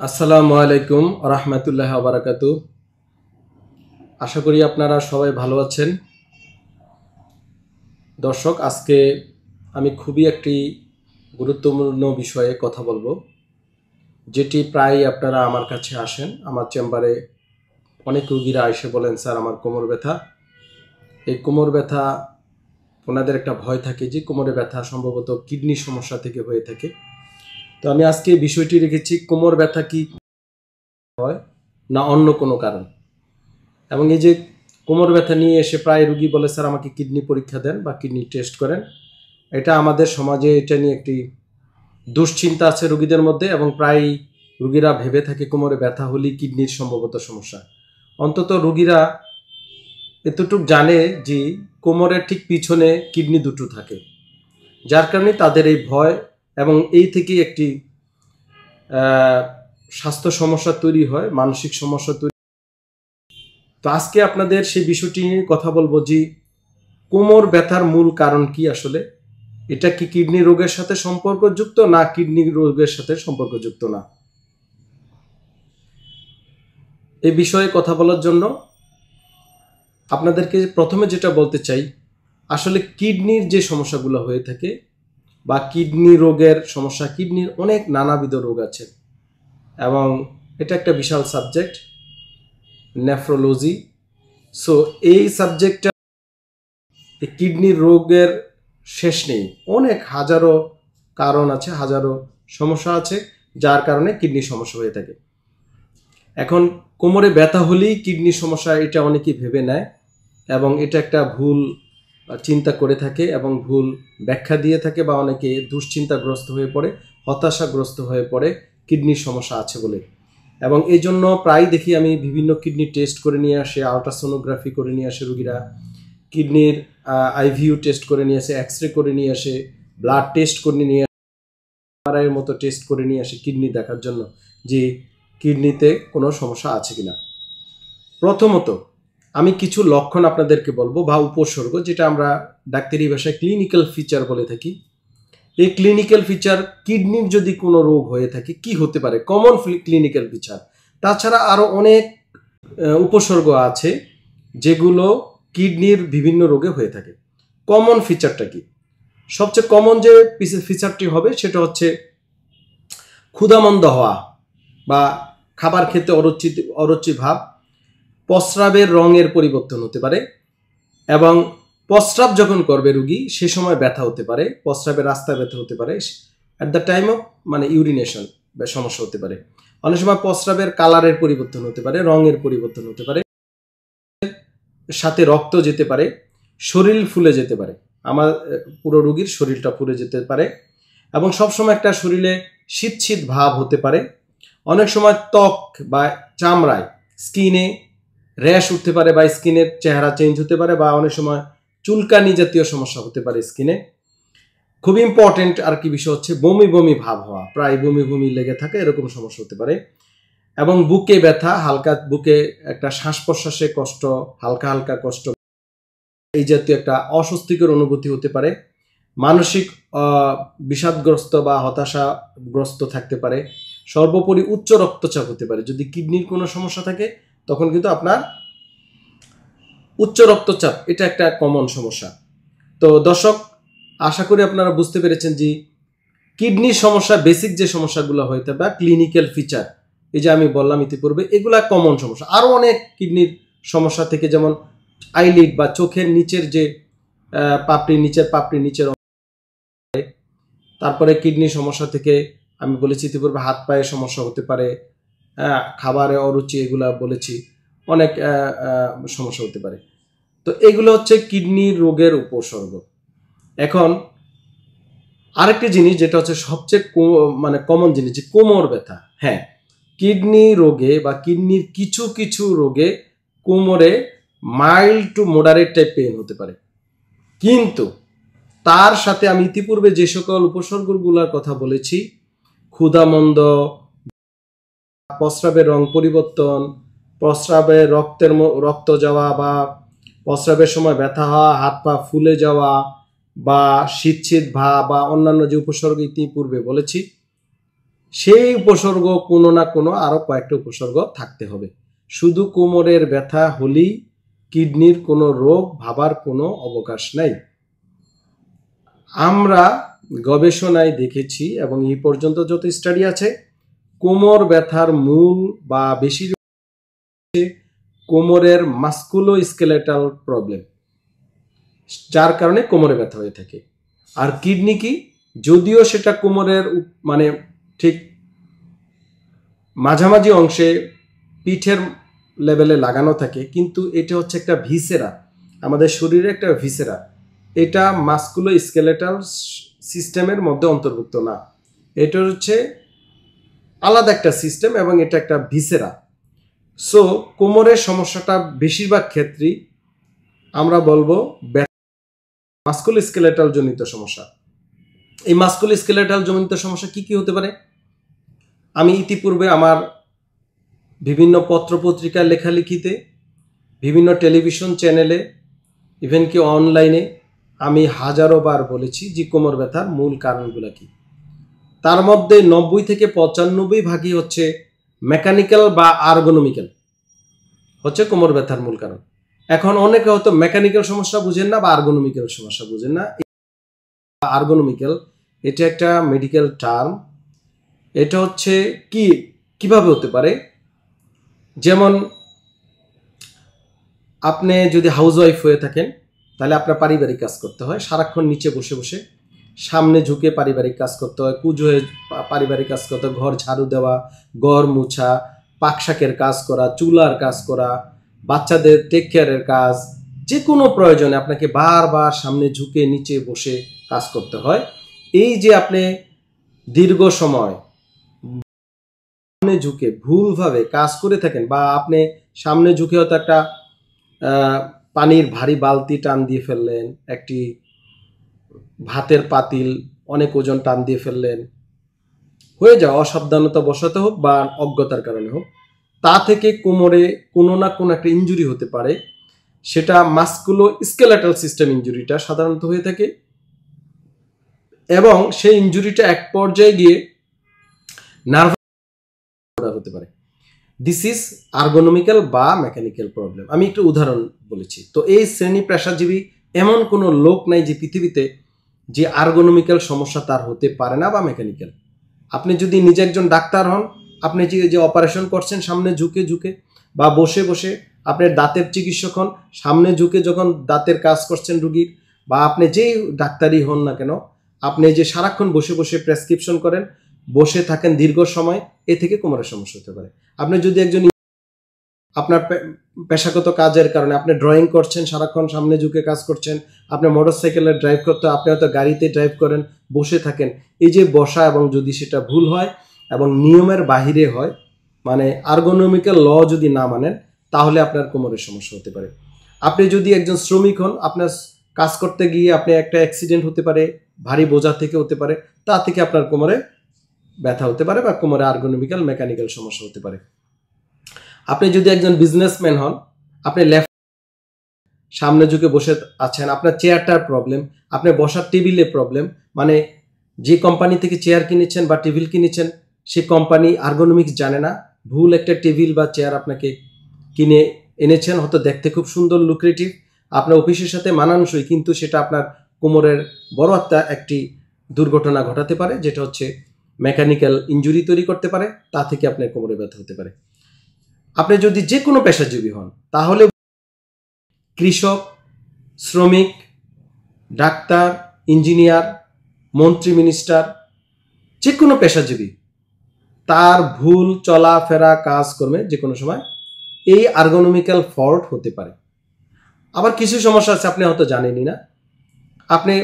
আসসালামু আলাইকুম রহমতুল্লাহ বারাকাতু। আশা করি আপনারা সবাই ভালো আছেন। দর্শক, আজকে আমি খুবই একটি গুরুত্বপূর্ণ বিষয়ে কথা বলব, যেটি প্রায় আপনারা আমার কাছে আসেন। আমার চেম্বারে অনেক রুগীরা এসে বলেন, স্যার, আমার কোমর ব্যথা। এই কোমর ব্যথা, ওনাদের একটা ভয় থাকে যে কোমরে ব্যথা সম্ভবত কিডনি সমস্যা থেকে হয়ে থাকে। তো আমি আজকে বিষয়টি রেখেছি, কোমর ব্যথা কি হয় না অন্য কোনো কারণ। এবং এই যে কোমর ব্যথা নিয়ে এসে প্রায় রুগী বলে, স্যার, আমাকে কিডনি পরীক্ষা দেন বা কিডনি টেস্ট করেন। এটা আমাদের সমাজে এটা নিয়ে একটি দুশ্চিন্তা আছে রুগীদের মধ্যে এবং প্রায় রুগীরা ভেবে থাকে কোমরে ব্যথা হলেই কিডনির সম্ভবত সমস্যা। অন্তত রুগীরা এতটুক জানে যে কোমরের ঠিক পিছনে কিডনি দুটো থাকে, যার কারণে তাদের এই ভয় এবং এই থেকেই একটি স্বাস্থ্য সমস্যা তৈরি হয়, মানসিক সমস্যা তৈরি তো আজকে আপনাদের সেই বিষয়টি নিয়ে কথা বলব যে কোমর ব্যথার মূল কারণ কি আসলে? এটা কি কিডনি রোগের সাথে সম্পর্কযুক্ত না কিডনি রোগের সাথে সম্পর্কযুক্ত না? এই বিষয়ে কথা বলার জন্য আপনাদেরকে প্রথমে যেটা বলতে চাই, আসলে কিডনির যে সমস্যাগুলো হয়ে থাকে বা কিডনি রোগের সমস্যা কিডনির অনেক নানাবিধ রোগ আছে। এবং এটা একটা বিশাল সাবজেক্ট নেফ্রোলজি সো এই সাবজেক্টটা কিডনি রোগের শেষ নেই। অনেক হাজারো কারণ আছে, হাজারো সমস্যা আছে, যার কারণে কিডনি সমস্যা হয়ে থাকে। এখন কোমরে ব্যথা হলেই কিডনি সমস্যা এটা অনেকেই ভেবে নেয়, এবং এটা একটা ভুল চিন্তা করে থাকে এবং ভুল ব্যাখ্যা দিয়ে থাকে বা অনেকে দুশ্চিন্তাগ্রস্ত হয়ে পড়ে, হতাশাগ্রস্ত হয়ে পড়ে, কিডনির সমস্যা আছে বলে। এবং এই জন্য প্রায় দেখি আমি বিভিন্ন কিডনি টেস্ট করে নিয়ে আসে, আলট্রাসোনোগ্রাফি করে নিয়ে আসে রুগীরা, কিডনির আইভিউ টেস্ট করে নিয়ে আসে এক্স রে করে নিয়ে আসে, ব্লাড টেস্ট করে নিয়ে এর মতো টেস্ট করে নিয়ে আসে কিডনি দেখার জন্য যে কিডনিতে কোনো সমস্যা আছে কিনা। প্রথমত আমি কিছু লক্ষণ আপনাদেরকে বলব বা উপসর্গ যেটা আমরা ডাক্তারি ভাষায় ক্লিনিক্যাল ফিচার বলে থাকি। এই ক্লিনিক্যাল ফিচার কিডনির যদি কোনো রোগ হয়ে থাকে, কি হতে পারে? কমন ক্লিনিক্যাল ফিচার তাছাড়া আরও অনেক উপসর্গ আছে যেগুলো কিডনির বিভিন্ন রোগে হয়ে থাকে। কমন ফিচারটা কি? সবচেয়ে কমন যে ফিচারটি হবে সেটা হচ্ছে ক্ষুধামন্দ হওয়া বা খাবার খেতে অরুচি অরুচি ভাব। প্রস্রাবের রঙের পরিবর্তন হতে পারে এবং প্রস্রাব যখন করবে রুগী, সে সময় ব্যথা হতে পারে প্রস্রাবের রাস্তায় ব্যথা হতে পারে অ্যাট দ্য টাইম অফ মানে ইউরিনেশন বা সমস্যা হতে পারে। অনেক সময় প্রস্রাবের কালারের পরিবর্তন হতে পারে, রঙের পরিবর্তন হতে পারে, সাথে রক্ত যেতে পারে, শরীর ফুলে যেতে পারে। আমার, পুরো রুগীর শরীরটা ফুলে যেতে পারে এবং সবসময় একটা শরীরে শীত শীত ভাব হতে পারে। অনেক সময় ত্বক বা চামড়ায় স্কিনে র্যাশ উঠতে পারে বা স্কিনের চেহারা চেঞ্জ হতে পারে বা অনেক সময় চুলকানি জাতীয় সমস্যা হতে পারে স্কিনে। খুব ইম্পর্টেন্ট আর কি বিষয় হচ্ছে বমি বমি ভাব হওয়া। প্রায় বমি বমি লেগে থাকে, এরকম সমস্যা হতে পারে। এবং বুকে ব্যথা, হালকা বুকে একটা শ্বাস প্রশ্বাসে কষ্ট, হালকা হালকা কষ্ট, এই জাতীয় একটা অস্বস্তিকর অনুভূতি হতে পারে। মানসিক বিষাদগ্রস্ত বা হতাশাগ্রস্ত থাকতে পারে। সর্বোপরি উচ্চ রক্তচাপ হতে পারে। যদি কিডনির কোনো সমস্যা থাকে তখন কিন্তু আপনার উচ্চ রক্তচাপ, এটা একটা কমন সমস্যা। তো দর্শক, আশা করি আপনারা বুঝতে পেরেছেন যে কিডনির সমস্যা বেসিক যে সমস্যাগুলো হয়ে বা ক্লিনিক্যাল ফিচার এই যে আমি বললাম ইতিপূর্বে, এগুলা কমন সমস্যা। আরও অনেক কিডনির সমস্যা থেকে যেমন আইলিড বা চোখের নিচের যে পাপড়ি, নিচের পাপড়ি, নিচের তারপরে কিডনির সমস্যা থেকে আমি বলেছি ইতিপূর্বে হাত পায়ের সমস্যা হতে পারে খাবারে অরুচি এগুলা বলেছি, অনেক সমস্যা হতে পারে। তো এগুলো হচ্ছে কিডনি রোগের উপসর্গ। এখন আরেকটি জিনিস যেটা হচ্ছে সবচেয়ে মানে কমন জিনিস, যে কোমর ব্যথা। হ্যাঁ কিডনি রোগে বা কিডনির কিছু কিছু রোগে কোমরে mild to moderate type pain হতে পারে। কিন্তু তার সাথে আমি ইতিপূর্বে যে সকল উপসর্গগুলোর কথা বলেছি, ক্ষুধামন্দ প্রস্রাবের রং পরিবর্তন, প্রস্রাবে রক্তের রক্ত যাওয়া বা প্রস্রাবের সময় ব্যথা হওয়া, হাত পা ফুলে যাওয়া বা শীত শীত ভাব বা অন্যান্য যে উপসর্গ ইতিপূর্বে বলেছি, সেই উপসর্গ কোনো না কোনো আরও কয়েকটা উপসর্গ থাকতে হবে। শুধু কোমরের ব্যথা হলেই কিডনির কোনো রোগ, ভাবার কোনো অবকাশ নাই। আমরা গবেষণায় দেখেছি এবং এই পর্যন্ত যত স্টাডি আছে কোমর ব্যথার মূল বা বেশি কোমরের মাস্কুলো স্কেলেটাল প্রবলেম, যার কারণে কোমরে ব্যথা হয়ে থাকে। আর কিডনি কি? যদিও সেটা কোমরের মানে ঠিক মাঝামাঝি অংশে পিঠের লেভেলে লাগানো থাকে, কিন্তু এটা হচ্ছে একটা ভিসেরা, আমাদের শরীরে একটা ভিসেরা। এটা মাস্কুলো স্কেলেটাল সিস্টেমের মধ্যে অন্তর্ভুক্ত না। এটা হচ্ছে আলাদা একটা সিস্টেম এবং এটা একটা ভিসেরা সো কোমরের সমস্যাটা বেশিরভাগ ক্ষেত্রেই আমরা বলব মাস্কুল স্কেলেটাল জনিত সমস্যা। এই মাস্কুল স্কেলেটাল জনিত সমস্যা কি কি হতে পারে? আমি ইতিপূর্বে আমার বিভিন্ন পত্রপত্রিকার লেখালেখিতে, বিভিন্ন টেলিভিশন চ্যানেলে ইভেন কি অনলাইনে আমি হাজারো বার বলেছি যে কোমর ব্যথার মূল কারণগুলো কি। তার মধ্যে নব্বই থেকে পঁচানব্বই ভাগই হচ্ছে মেকানিক্যাল বা আর্গোনমিক্যাল। হচ্ছে কোমর ব্যথার মূল কারণ। এখন অনেকে হয়তো মেকানিক্যাল সমস্যা বুঝেন না বা আর্গোনমিক্যাল সমস্যা বুঝেন না। আর্গোনমিক্যাল, এটা একটা মেডিকেল টার্ম। এটা হচ্ছে কি, কীভাবে হতে পারে? যেমন, আপনি যদি হাউস ওয়াইফ হয়ে থাকেন, তাহলে আপনার পারিবারিক কাজ করতে হয়। সারাক্ষণ নিচে বসে বসে সামনে ঝুঁকে পারিবারিক কাজ করতে হয়, কুজ হয়ে পারিবারিক কাজ করতে ঘর ঝাড়ু দেওয়া, ঘর মুছা পাকশাকের কাজ করা, চুলার কাজ করা, বাচ্চাদের টেক কেয়ারের কাজ যে কোনো প্রয়োজনে আপনাকে বারবার সামনে ঝুঁকে নিচে বসে কাজ করতে হয়। এই যে আপনি দীর্ঘ সময় সামনে ঝুঁকে ভুলভাবে কাজ করে থাকেন বা আপনি সামনে ঝুঁকে হয়তো একটা পানির ভারী বালতি টান দিয়ে ফেললেন, একটি ভাতের পাতিল, অনেক ওজন টান দিয়ে ফেললেন। হয়ে যাওয়া অসাবধানতা বসাতে হোক বা অজ্ঞতার কারণে হোক। তা থেকে কোমরে কোনো না কোনো একটা ইনজুরি হতে পারে। সেটা মাস্কুলো স্কেলেটাল সিস্টেম ইনজুরিটা সাধারণত হয়ে থাকে। এবং সেই ইনজুরিটা এক পর্যায়ে গিয়ে নার্ভ হতে পারে। দিস ইজ আর্গোনমিক্যাল বা মেকানিক্যাল প্রবলেম আমি একটু উদাহরণ বলেছি। তো এই শ্রেণি পেশাজীবী এমন কোনো লোক নাই যে পৃথিবীতে যে আর্গোনমিক্যাল সমস্যা তার হতে পারে না বা মেকানিক্যাল আপনি যদি নিজে একজন ডাক্তার হন, আপনি যে অপারেশন করছেন সামনে ঝুঁকে ঝুঁকে বা বসে বসে, আপনি দাঁতের চিকিৎসক হন, সামনে ঝুঁকে যখন দাঁতের কাজ করছেন রুগীর বা আপনি যেই ডাক্তারই হন না কেন, আপনি যে সারাক্ষণ বসে বসে প্রেসক্রিপশন করেন, বসে থাকেন দীর্ঘ সময়, এ থেকে কোমরের সমস্যা হতে পারে। আপনি যদি একজন আপনার পেশাগত কাজের কারণে আপনি ড্রয়িং করছেন, সারাক্ষণ সামনে ঝুঁকে কাজ করছেন, আপনি মোটরসাইকেলে ড্রাইভ করতে, আপনি হয়তো গাড়িতে ড্রাইভ করেন, বসে থাকেন। এই যে বসা এবং যদি সেটা ভুল হয় এবং নিয়মের বাহিরে হয় মানে আর্গোনমিক্যাল ল যদি না মানেন, তাহলে আপনার কোমরের সমস্যা হতে পারে। আপনি যদি একজন শ্রমিক হন, আপনার কাজ করতে গিয়ে আপনি একটা অ্যাক্সিডেন্ট হতে পারে, ভারী বোঝা থেকে হতে পারে, তা থেকে আপনার কোমরে ব্যথা হতে পারে বা কোমরে আর্গোনমিক্যাল মেকানিক্যাল সমস্যা হতে পারে। আপনি যদি একজন বিজনেসম্যান হন, আপনি লেফট সামনে ঝুঁকে বসে আছেন, আপনার চেয়ারটার প্রবলেম আপনি বসার টেবিলে প্রবলেম মানে যে কোম্পানি থেকে চেয়ার কিনেছেন বা টেবিল কিনেছেন সে কোম্পানি আর্গোনমিক্স জানে না, ভুল একটা টেবিল বা চেয়ার আপনাকে কিনে এনেছেন, হয়তো দেখতে খুব সুন্দর লুক্রেটিভ আপনার অফিসের সাথে মানানসই, কিন্তু সেটা আপনার কোমরের বড় একটা, একটি দুর্ঘটনা ঘটাতে পারে, যেটা হচ্ছে মেকানিক্যাল ইনজুরি তৈরি করতে পারে, তা থেকে আপনার কোমরে ব্যথা হতে পারে। আপনি যদি যে কোনো পেশাজীবী হন, তাহলে কৃষক, শ্রমিক, ডাক্তার, ইঞ্জিনিয়ার, মন্ত্রী মিনিস্টার যে কোনো পেশাজীবী, তার ভুল চলাফেরা কাজকর্মে যে কোনো সময় এই আর্গোনমিক্যাল ফল্ট হতে পারে। আবার কিছু সমস্যা আছে আপনি হয়তো জানেনই না। আপনি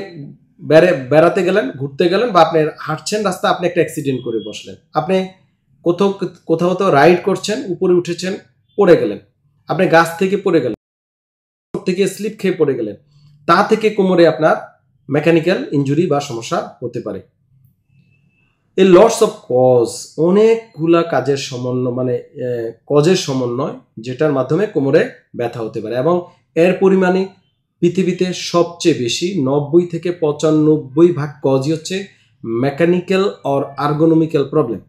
বেড়ে, বেড়াতে গেলেন, ঘুরতে গেলেন বা আপনি হাঁটছেন রাস্তা, আপনি একটা অ্যাক্সিডেন্ট করে বসলেন। আপনি কোথাও কোথাও কোথাও রাইড করছেন, উপরে উঠেছেন, পড়ে গেলেন। আপনি গাছ থেকে পড়ে গেলেন থেকে স্লিপ খেয়ে পড়ে গেলেন। তা থেকে কোমরে আপনার মেকানিক্যাল ইনজুরি বা সমস্যা হতে পারে। এই লটস অফ কজ, অনেকগুলা কাজের সমন্বয় মানে কজের সমন্বয়, যেটার মাধ্যমে কোমরে ব্যথা হতে পারে এবং এর পরিমাণে পৃথিবীতে সবচেয়ে বেশি, নব্বই থেকে পঁচানব্বই ভাগ কজই হচ্ছে মেকানিক্যাল অর আর্গোনমিক্যাল প্রবলেম।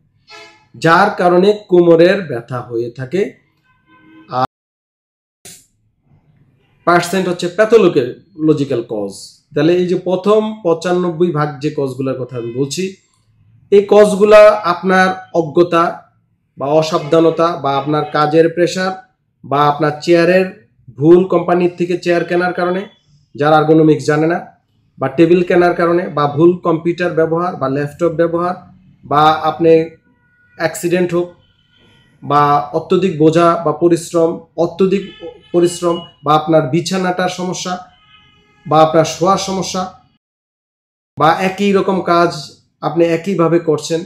যার কারণে কোমরের ব্যথা হয়ে থাকে। আর পার্সেন্ট হচ্ছে প্যাথোলজিক্যাল কজ তাহলে এই যে প্রথম পঁচানব্বই ভাগ যে কজগুলোর কথা আমি বলছি, এই কজগুলা আপনার অজ্ঞতা বা অসাবধানতা বা আপনার কাজের প্রেশার বা আপনার চেয়ারের ভুল কোম্পানির থেকে চেয়ার কেনার কারণে, যার আর্গোনমিক্স জানে না, বা টেবিল কেনার কারণে, বা ভুল কম্পিউটার ব্যবহার বা ল্যাপটপ ব্যবহার, বা আপনি অ্যাক্সিডেন্ট হোক বা অত্যধিক বোঝা বা পরিশ্রম, অত্যধিক পরিশ্রম বা আপনার বিছানাটার সমস্যা বা আপনার শোয়ার সমস্যা বা একই রকম কাজ আপনি একইভাবে করছেন,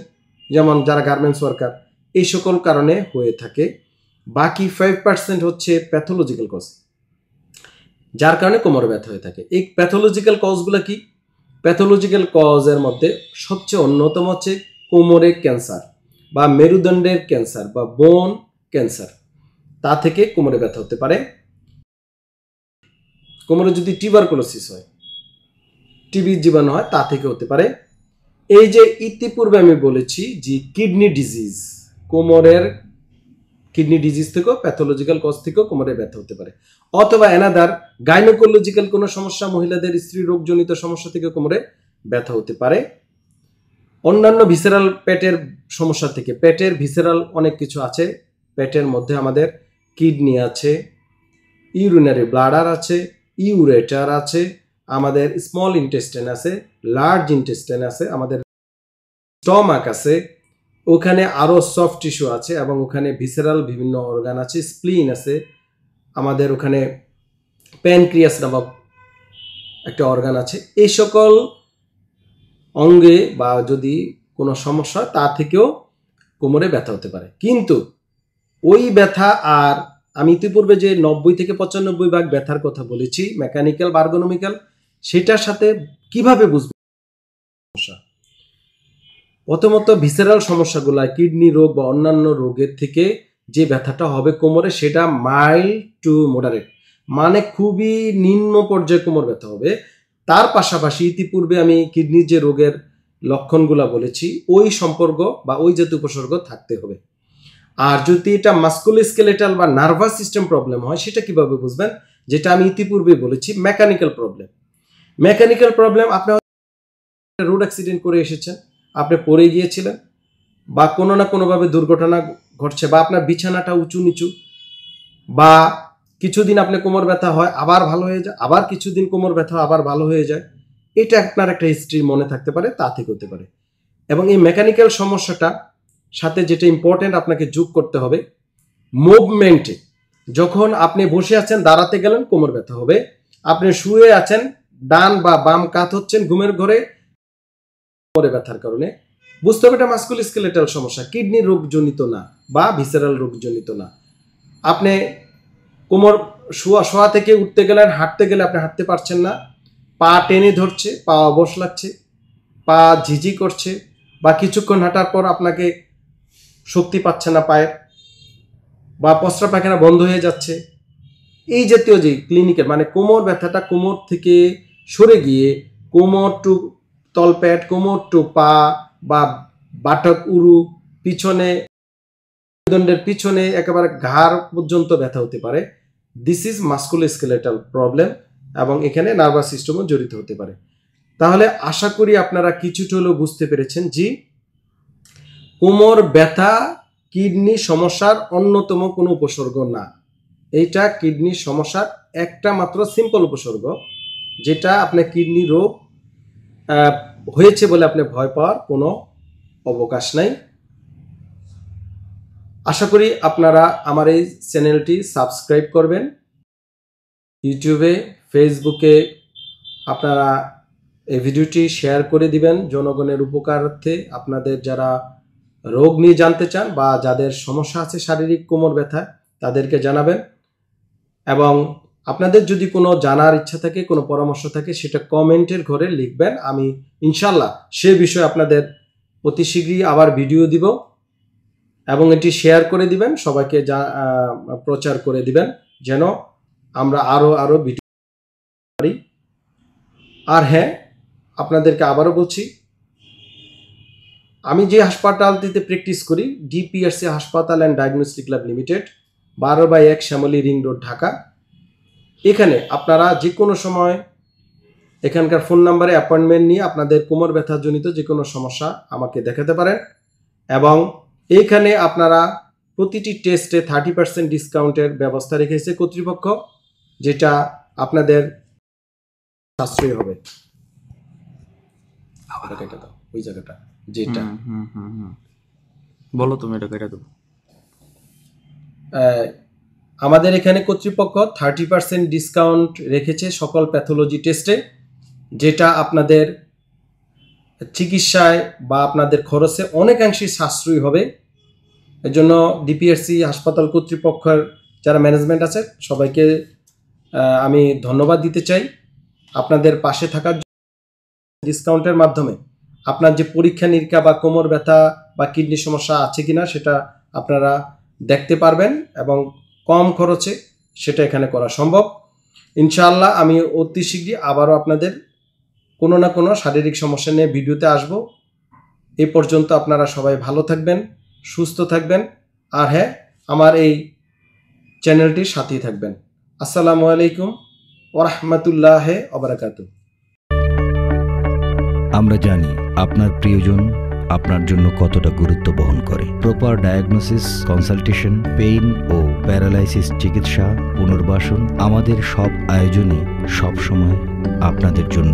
যেমন যারা গার্মেন্টস ওয়ার্কার এই সকল কারণে হয়ে থাকে। বাকি ফাইভ পার্সেন্ট হচ্ছে প্যাথোলজিক্যাল কজ যার কারণে কোমরে ব্যথা হয়ে থাকে। এই প্যাথোলজিক্যাল কজগুলো কি? প্যাথোলজিক্যাল কজের মধ্যে সবচেয়ে অন্যতম হচ্ছে কোমরে ক্যান্সার বা মেরুদণ্ডের ক্যান্সার বা বোন ক্যান্সার, তা থেকে কোমরে ব্যথা হতে পারে। কোমরে যদি টিউবারকুলোসিস হয় টিবির জীবাণু হয়, তা থেকে হতে পারে। এই যে ইতিপূর্বে আমি বলেছি যে কিডনি ডিজিজ, কোমরের কিডনি ডিজিজ থেকেও, প্যাথোলজিক্যাল কজ থেকেও কোমরে ব্যথা হতে পারে। অথবা এনাদার গাইনোকোলজিক্যাল কোনো সমস্যা, মহিলাদের স্ত্রী রোগজনিত সমস্যা থেকে কোমরে ব্যথা হতে পারে। অন্যান্য ভিসেরাল পেটের সমস্যা থেকে, পেটের ভিসেরাল অনেক কিছু আছে, পেটের মধ্যে আমাদের কিডনি আছে ইউরিনারি ব্লাডার আছে ইউরেটার আছে, আমাদের স্মল ইন্টেস্টেন আছে লার্জ ইন্টেস্টেন আছে, আমাদের স্টমাক আছে, ওখানে আরও সফট টিস্যু আছে এবং ওখানে ভিসেরাল বিভিন্ন অর্গান আছে স্প্লিন আছে, আমাদের ওখানে প্যানক্রিয়াস নামক একটা অর্গান আছে, এই সকল অঙ্গে বা যদি কোনো সমস্যা তা থেকেও কোমরে ব্যথা হতে পারে। কিন্তু ওই ব্যথা আর আমি ইতিপূর্বে যে নব্বই থেকে পঁচানব্বই ভাগ ব্যথার কথা বলেছি মেকানিক্যাল বা আর্গোনমিক্যাল সেটার সাথে কীভাবে বুঝব? সমস্যা প্রথমত ভিসেরাল সমস্যাগুলো কিডনি রোগ বা অন্যান্য রোগের থেকে যে ব্যথাটা হবে কোমরে, সেটা মাইল্ড টু মডারেট মানে খুবই নিম্ন পর্যায়ে কোমর ব্যথা হবে। তার পাশাপাশি ইতিপূর্বে আমি কিডনির যে রোগের লক্ষণগুলো বলেছি, ওই সম্পর্ক বা ওই জাতীয় উপসর্গ থাকতে হবে। আর যদি এটা মাস্কুলোস্কেলেটাল বা নার্ভাস সিস্টেম প্রবলেম হয়, সেটা কীভাবে বুঝবেন? যেটা আমি ইতিপূর্বে বলেছি মেকানিক্যাল প্রবলেম মেকানিক্যাল প্রবলেম আপনি রোড অ্যাক্সিডেন্ট করে এসেছেন, আপনি পড়ে গিয়েছিলেন, বা কোনো না কোনোভাবে দুর্ঘটনা ঘটছে, বা আপনার বিছানাটা উঁচু নিচু বা কিছুদিন আপনি কোমর ব্যথা হয়, আবার ভালো হয়ে যায়, আবার কিছুদিন কোমর ব্যথা আবার ভালো হয়ে যায়। এটা আপনার একটা হিস্ট্রি মনে থাকতে পারে, তা থেকে হতে পারে। এবং এই মেকানিক্যাল সমস্যাটা সাথে যেটা ইম্পর্টেন্ট আপনাকে যোগ করতে হবে মুভমেন্টে যখন আপনি বসে আছেন, দাঁড়াতে গেলেন, কোমর ব্যথা হবে। আপনি শুয়ে আছেন, ডান বা বাম কাত হচ্ছেন ঘুমের ঘরে, কোমরে ব্যথার কারণে। বুঝতে হবে এটা মাস্কুল স্কেলেটাল সমস্যা কিডনি রোগজনিত না, বা ভিসেরাল রোগজনিত না। আপনি কোমর শোয়া শোয়া থেকে উঠতে গেলেন, হাঁটতে গেলে আপনি হাঁটতে পারছেন না। পা টেনে ধরছে, পা অবশ লাগছে, পা ঝিঝি করছে, বা কিছুক্ষণ হাঁটার পর আপনাকে শক্তি পাচ্ছে না পায়ের, বা পশ্রা পায়খানা বন্ধ হয়ে যাচ্ছে। এই জাতীয় যে ক্লিনিকের মানে কোমর ব্যথাটা কোমর থেকে সরে গিয়ে কোমর টু তলপ্যাট কোমর টু পা, বা বাটক উরু, পিছনে মেরুদণ্ডের পিছনে একেবারে ঘাড় পর্যন্ত ব্যথা হতে পারে। দিস ইজ মাস্কুলোস্কেলেটাল প্রবলেম এবং এখানে নার্ভাস সিস্টেমও জড়িত হতে পারে। তাহলে আশা করি আপনারা কিছুটা হলেও বুঝতে পেরেছেন যে কোমর ব্যথা, কিডনি সমস্যার অন্যতম কোনো উপসর্গ না। এইটা কিডনি সমস্যার একটা মাত্র সিম্পল উপসর্গ, যেটা আপনার কিডনি রোগ হয়েছে বলে আপনি ভয় পাওয়ার কোনো অবকাশ নাই। আশা করি আপনারা আমার এই চ্যানেলটি সাবস্ক্রাইব করবেন। ইউটিউবে, ফেসবুকে আপনারা এই ভিডিওটি শেয়ার করে দিবেন জনগণের উপকারার্থে। আপনাদের যারা রোগ নিয়ে জানতে চান বা যাদের সমস্যা আছে শারীরিক কোমর ব্যথা, তাদেরকে জানাবেন। এবং আপনাদের যদি কোনো জানার ইচ্ছা থাকে, কোনো পরামর্শ থাকে, সেটা কমেন্টের ঘরে লিখবেন। আমি ইনশাল্লাহ সে বিষয়ে আপনাদের অতি শীঘ্রই আবার ভিডিও দিব। এবং এটি শেয়ার করে দিবেন, সবাইকে যা প্রচার করে দিবেন, যেন আমরা আরও আরও ভিডিও পারি আর হ্যাঁ আপনাদেরকে আবারও বলছি, আমি যে হাসপাতালটিতে প্র্যাকটিস করি ডিপিআরসি হাসপাতাল অ্যান্ড ডায়াগনস্টিক ল্যাব লিমিটেড বারো বাই এক শ্যামলী রিং রোড, ঢাকা। এখানে আপনারা যে কোনো সময় এখানকার ফোন নাম্বারে অ্যাপয়েন্টমেন্ট নিয়ে আপনাদের কোমর ব্যথাজনিত যে কোনো সমস্যা আমাকে দেখাতে পারেন এবং এইখানে আপনারা প্রতিটি টেস্টে থার্টি পার্সেন্ট ডিসকাউন্টের ব্যবস্থা রেখেছে কর্তৃপক্ষ যেটা আপনাদের সাশ্রয়ী হবে। আবার কেটে দাও ওই জায়গাটা যেটা। বলো তুমি এটা কেটে দেবো আমাদের এখানে কর্তৃপক্ষ থার্টি পার্সেন্ট ডিসকাউন্ট রেখেছে সকল প্যাথোলজি টেস্টে যেটা আপনাদের চিকিৎসায় বা আপনাদের খরচে অনেকাংশেই সাশ্রয়ী হবে। এজন্য ডিপিএসসি হাসপাতাল কর্তৃপক্ষের যারা ম্যানেজমেন্ট আছে, সবাইকে আমি ধন্যবাদ দিতে চাই। আপনাদের পাশে থাকার ডিসকাউন্টের মাধ্যমে আপনার যে পরীক্ষা, নিরীক্ষা বা কোমর ব্যথা বা কিডনি সমস্যা আছে কিনা সেটা আপনারা দেখতে পারবেন এবং কম খরচে সেটা এখানে করা সম্ভব। ইনশাআল্লাহ আমি অতি শীঘ্রই আবারও আপনাদের কোনো না কোনো শারীরিক সমস্যা নিয়ে ভিডিওতে আসব। এ পর্যন্ত আপনারা সবাই ভালো থাকবেন, সুস্থ থাকবেন, আর হ্যাঁ আমার এই চ্যানেলটির সাথেই থাকবেন। আসসালামু আলাইকুম ওরহমতুল্লাহ অবরাকাতু আমরা জানি আপনার প্রিয়জন আপনার জন্য কতটা গুরুত্ব বহন করে। প্রপার ডায়াগনোসিস কনসালটেশন পেইন ও প্যারালাইসিস চিকিৎসা, পুনর্বাসন আমাদের সব আয়োজনে সব সময় আপনাদের জন্য